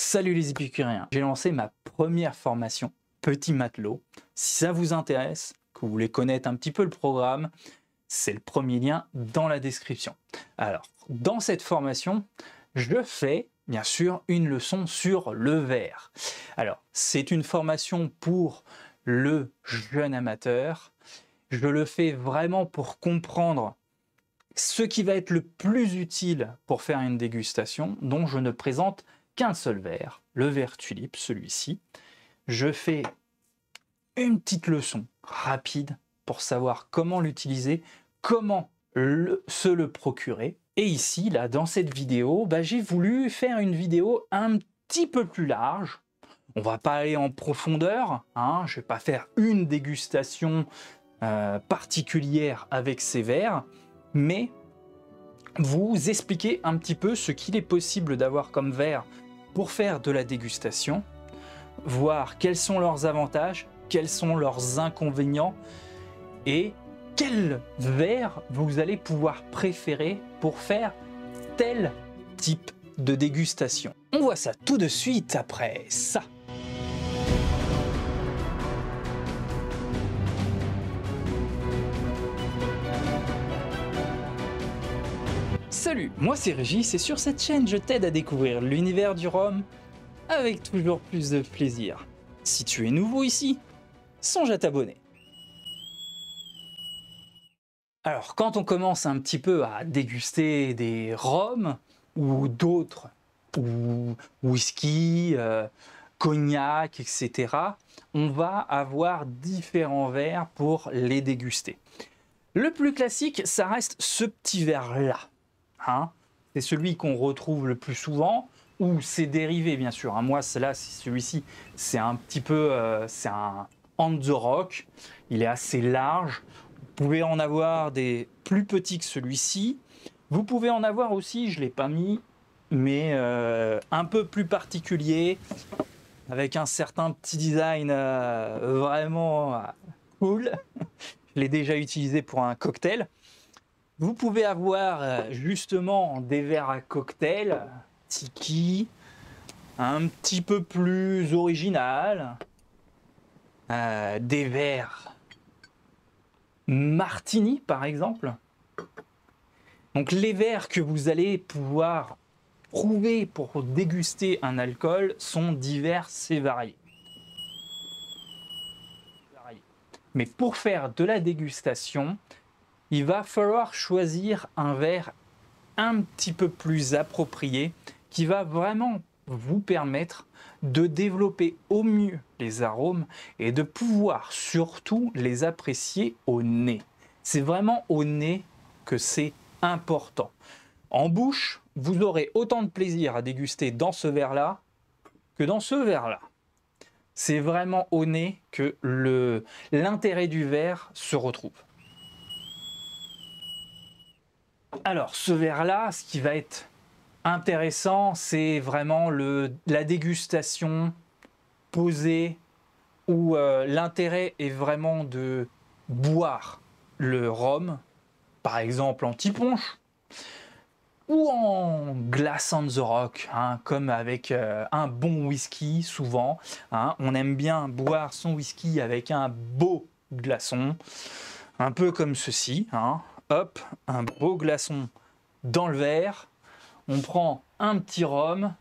Salut les épicuriens, j'ai lancé ma première formation Petit Matelot. Si ça vous intéresse, que vous voulez connaître un petit peu le programme, c'est le premier lien dans la description. Alors, dans cette formation, je fais bien sûr une leçon sur le verre. Alors, c'est une formation pour le jeune amateur. Je le fais vraiment pour comprendre ce qui va être le plus utile pour faire une dégustation dont je ne présente qu'un seul verre, le verre tulipe, celui-ci. Je fais une petite leçon rapide pour savoir comment l'utiliser, comment se le procurer. Et ici, là, dans cette vidéo, bah, j'ai voulu faire une vidéo un petit peu plus large. On va pas aller en profondeur, hein, je vais pas faire une dégustation euh, particulière avec ces verres, mais vous expliquer un petit peu ce qu'il est possible d'avoir comme verre pour faire de la dégustation, voir quels sont leurs avantages, quels sont leurs inconvénients et quel verre vous allez pouvoir préférer pour faire tel type de dégustation. On voit ça tout de suite après ça. Salut, moi c'est Régis et sur cette chaîne je t'aide à découvrir l'univers du rhum avec toujours plus de plaisir. Si tu es nouveau ici, songe à t'abonner. Alors quand on commence un petit peu à déguster des rhums ou d'autres, ou whisky, euh, cognac, etc., on va avoir différents verres pour les déguster. Le plus classique, ça reste ce petit verre-là. C'est celui qu'on retrouve le plus souvent, ou ses dérivés bien sûr. Hein. Moi, celui-ci, c'est un petit peu, euh, c'est un on rock. Il est assez large. Vous pouvez en avoir des plus petits que celui-ci. Vous pouvez en avoir aussi, je l'ai pas mis, mais euh, un peu plus particulier, avec un certain petit design euh, vraiment cool. je l'ai déjà utilisé pour un cocktail. Vous pouvez avoir euh, justement des verres à cocktail, tiki, un petit peu plus original, euh, des verres martini par exemple. Donc les verres que vous allez pouvoir trouver pour déguster un alcool sont divers et variés. Mais pour faire de la dégustation, il va falloir choisir un verre un petit peu plus approprié qui va vraiment vous permettre de développer au mieux les arômes et de pouvoir surtout les apprécier au nez. C'est vraiment au nez que c'est important. En bouche, vous aurez autant de plaisir à déguster dans ce verre-là que dans ce verre-là. C'est vraiment au nez que l'intérêt du verre se retrouve. Alors, ce verre-là, ce qui va être intéressant, c'est vraiment la dégustation posée où euh, l'intérêt est vraiment de boire le rhum, par exemple en tiponche, ou en glace on the rock, hein, comme avec euh, un bon whisky souvent. Hein. on aime bien boire son whisky avec un beau glaçon, un peu comme ceci. Hein hop, un beau glaçon dans le verre. On prend un petit rhum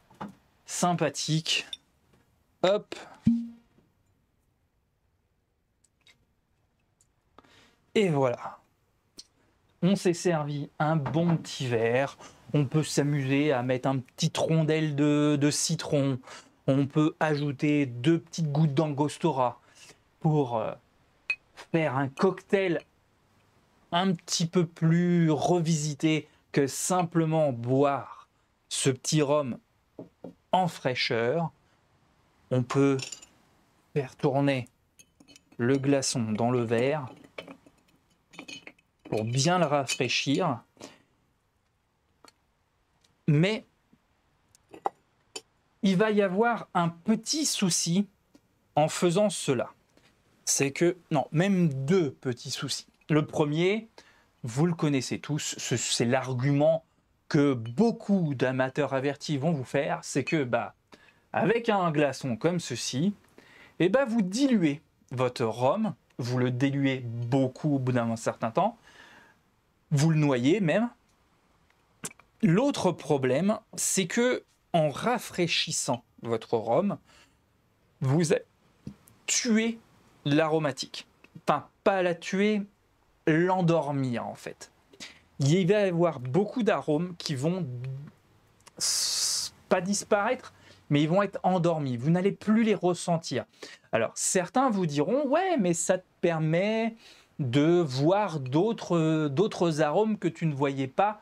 sympathique. Hop. Et voilà. On s'est servi un bon petit verre. On peut s'amuser à mettre un petit rondelle de, de citron. On peut ajouter deux petites gouttes d'angostura pour euh, faire un cocktail un petit peu plus revisité que simplement boire ce petit rhum en fraîcheur. On peut faire tourner le glaçon dans le verre pour bien le rafraîchir. Mais il va y avoir un petit souci en faisant cela. C'est que, non, même deux petits soucis. Le premier, vous le connaissez tous, c'est l'argument que beaucoup d'amateurs avertis vont vous faire, c'est que bah, avec un glaçon comme ceci, ben vous diluez votre rhum, vous le diluez beaucoup au bout d'un certain temps, vous le noyez même. L'autre problème, c'est que en rafraîchissant votre rhum, vous tuez l'aromatique. Enfin, pas la tuer, l'endormir en fait. Il va y avoir beaucoup d'arômes qui vont pas disparaître, mais ils vont être endormis. Vous n'allez plus les ressentir. Alors, certains vous diront, ouais, mais ça te permet de voir d'autres arômes que tu ne voyais pas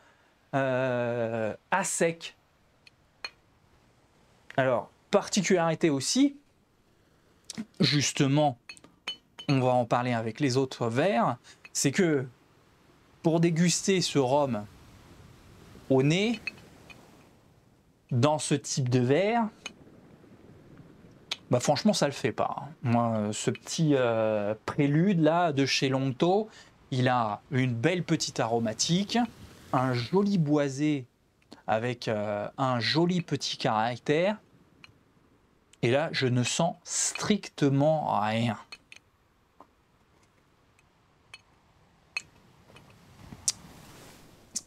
euh, à sec. Alors, particularité aussi, justement, on va en parler avec les autres verres, c'est que pour déguster ce rhum au nez, dans ce type de verre, bah franchement ça le fait pas. Hein. Moi, ce petit euh, prélude là de chez Longto, il a une belle petite aromatique, un joli boisé avec euh, un joli petit caractère. Et là, je ne sens strictement rien.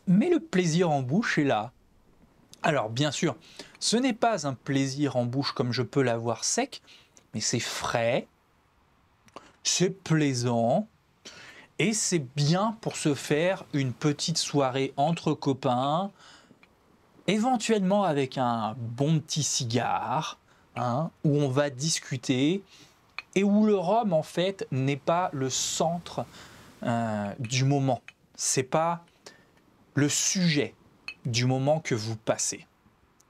Mais le plaisir en bouche est là. Alors bien sûr, ce n'est pas un plaisir en bouche comme je peux l'avoir sec, mais c'est frais, c'est plaisant, et c'est bien pour se faire une petite soirée entre copains, éventuellement avec un bon petit cigare, hein, où on va discuter, et où le rhum en fait n'est pas le centre euh, du moment. C'est pas le sujet du moment que vous passez.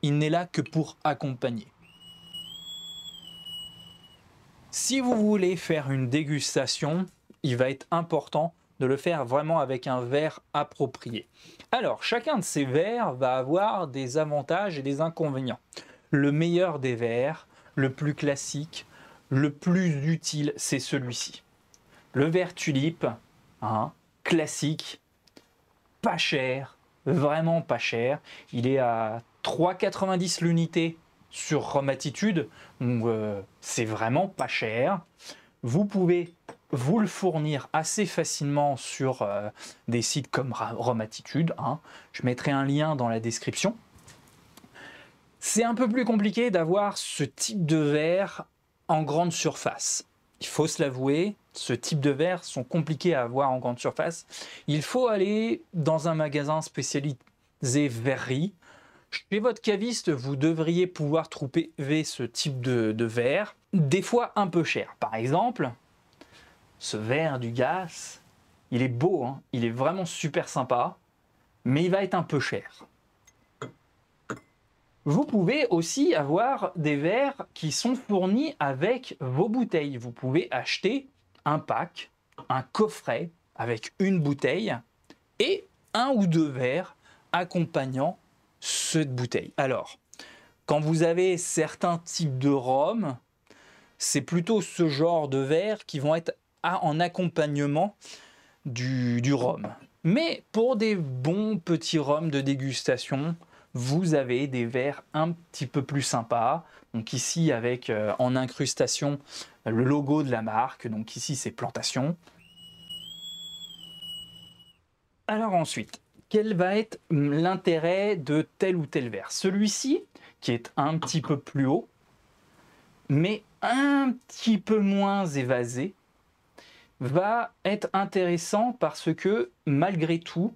Il n'est là que pour accompagner. Si vous voulez faire une dégustation, il va être important de le faire vraiment avec un verre approprié. Alors, chacun de ces verres va avoir des avantages et des inconvénients. Le meilleur des verres, le plus classique, le plus utile, c'est celui-ci. Le verre tulipe, hein, classique, pas cher, vraiment pas cher. Il est à 3,90 l'unité sur Romatitude, donc euh, c'est vraiment pas cher. Vous pouvez vous le fournir assez facilement sur euh, des sites comme Romatitude. Hein. Je mettrai un lien dans la description. C'est un peu plus compliqué d'avoir ce type de verre en grande surface. Il faut se l'avouer, ce type de verres sont compliqués à avoir en grande surface. Il faut aller dans un magasin spécialisé verrerie. Chez votre caviste, vous devriez pouvoir trouver ce type de, verre, des fois un peu cher. Par exemple, ce verre du gaz, il est beau, hein. il est vraiment super sympa, mais il va être un peu cher. Vous pouvez aussi avoir des verres qui sont fournis avec vos bouteilles. Vous pouvez acheter un pack, un coffret avec une bouteille et un ou deux verres accompagnant cette bouteille. Alors, quand vous avez certains types de rhum, c'est plutôt ce genre de verres qui vont être en accompagnement du, du rhum. Mais pour des bons petits rhums de dégustation, vous avez des verres un petit peu plus sympas. Donc ici avec euh, en incrustation le logo de la marque. Donc ici c'est Plantation. Alors ensuite, quel va être l'intérêt de tel ou tel verre? Celui-ci, qui est un petit peu plus haut, mais un petit peu moins évasé, va être intéressant parce que malgré tout,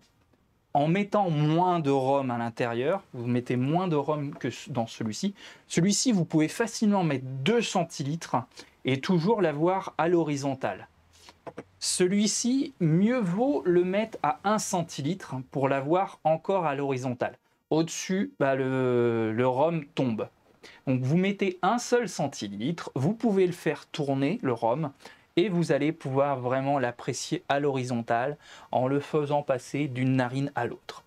en mettant moins de rhum à l'intérieur, vous mettez moins de rhum que dans celui-ci. Celui-ci, vous pouvez facilement mettre 2 centilitres et toujours l'avoir à l'horizontale. Celui-ci, mieux vaut le mettre à 1 centilitre pour l'avoir encore à l'horizontale. Au-dessus, bah, le, le rhum tombe. Donc vous mettez un seul centilitre, vous pouvez le faire tourner, le rhum, et vous allez pouvoir vraiment l'apprécier à l'horizontale en le faisant passer d'une narine à l'autre.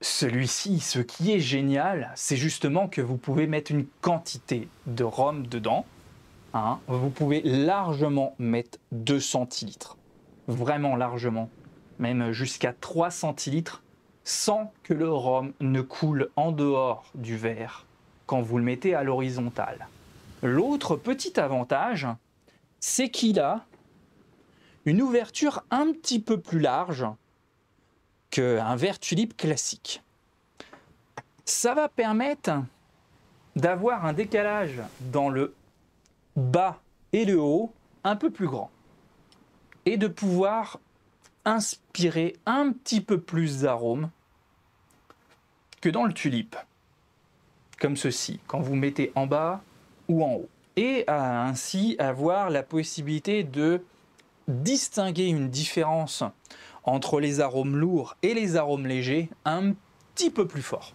Celui-ci, ce qui est génial, c'est justement que vous pouvez mettre une quantité de rhum dedans. Hein. Vous pouvez largement mettre 2 centilitres. Vraiment largement. Même jusqu'à 3 centilitres sans que le rhum ne coule en dehors du verre quand vous le mettez à l'horizontale. L'autre petit avantage, c'est qu'il a une ouverture un petit peu plus large qu'un verre tulipe classique. Ça va permettre d'avoir un décalage dans le bas et le haut un peu plus grand et de pouvoir inspirer un petit peu plus d'arômes que dans le tulipe, comme ceci, quand vous mettez en bas en haut. Et ainsi avoir la possibilité de distinguer une différence entre les arômes lourds et les arômes légers un petit peu plus fort.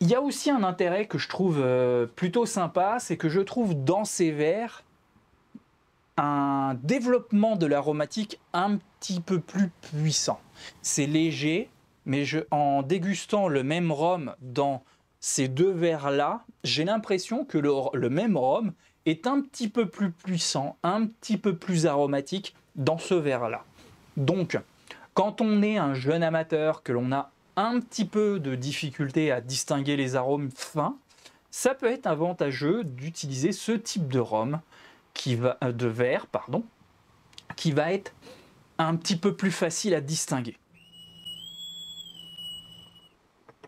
Il y a aussi un intérêt que je trouve euh, plutôt sympa, c'est que je trouve dans ces verres un développement de l'aromatique un petit peu plus puissant. C'est léger, mais je, en dégustant le même rhum dans ces deux verres-là, j'ai l'impression que le, le, même rhum est un petit peu plus puissant, un petit peu plus aromatique dans ce verre-là. Donc, quand on est un jeune amateur, que l'on a un petit peu de difficulté à distinguer les arômes fins, ça peut être avantageux d'utiliser ce type de rhum, qui va, euh, de verre, pardon, qui va être un petit peu plus facile à distinguer.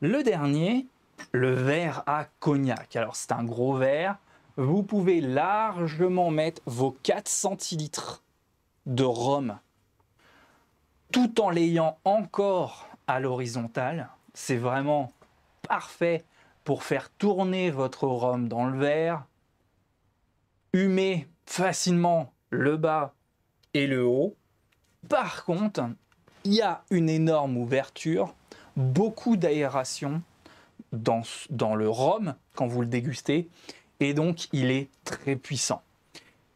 Le dernier, le verre à cognac. Alors c'est un gros verre, vous pouvez largement mettre vos 4 centilitres de rhum tout en l'ayant encore à l'horizontale. C'est vraiment parfait pour faire tourner votre rhum dans le verre, humer facilement le bas et le haut. Par contre, il y a une énorme ouverture, beaucoup d'aération dans, le rhum quand vous le dégustez, et donc il est très puissant.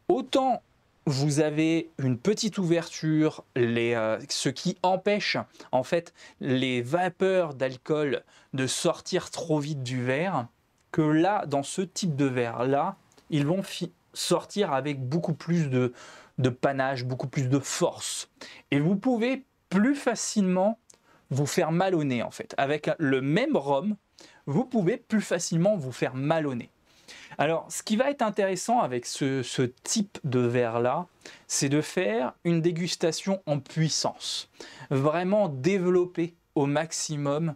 Autant vous avez une petite ouverture, euh, ce qui empêche en fait les vapeurs d'alcool de sortir trop vite du verre, que là, dans ce type de verre-là, ils vont sortir avec beaucoup plus de, de panache, beaucoup plus de force. Et vous pouvez plus facilement vous faire mal au nez en fait. Avec le même rhum, vous pouvez plus facilement vous faire mal au nez. Alors, ce qui va être intéressant avec ce, type de verre-là, c'est de faire une dégustation en puissance. Vraiment développer au maximum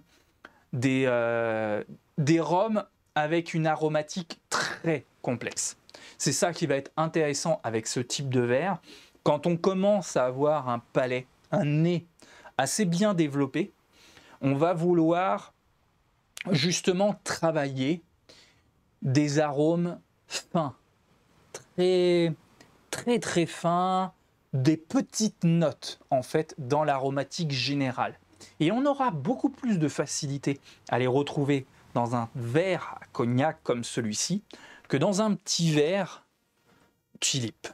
des, euh, des rhums avec une aromatique très complexe. C'est ça qui va être intéressant avec ce type de verre. Quand on commence à avoir un palais, un nez assez bien développé, on va vouloir justement travailler des arômes fins, très très très fins, des petites notes en fait dans l'aromatique générale. Et on aura beaucoup plus de facilité à les retrouver dans un verre à cognac comme celui-ci que dans un petit verre tulip.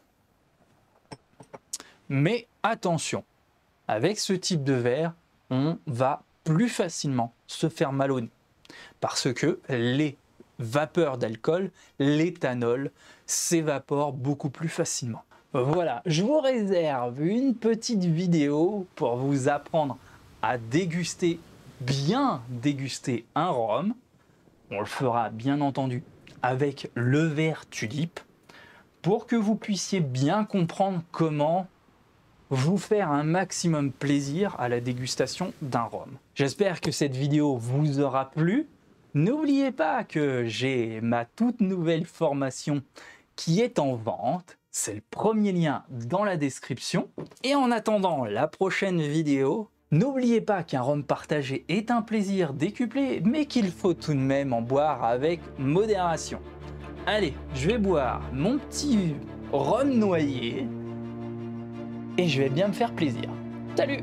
Mais attention, avec ce type de verre, on va plus facilement se faire malonner parce que les vapeur d'alcool, l'éthanol s'évapore beaucoup plus facilement. Voilà, je vous réserve une petite vidéo pour vous apprendre à déguster, bien déguster un rhum. On le fera bien entendu avec le verre tulipe pour que vous puissiez bien comprendre comment vous faire un maximum plaisir à la dégustation d'un rhum. J'espère que cette vidéo vous aura plu. N'oubliez pas que j'ai ma toute nouvelle formation qui est en vente. C'est le premier lien dans la description. Et en attendant la prochaine vidéo, n'oubliez pas qu'un rhum partagé est un plaisir décuplé, mais qu'il faut tout de même en boire avec modération. Allez, je vais boire mon petit rhum noyé et je vais bien me faire plaisir. Salut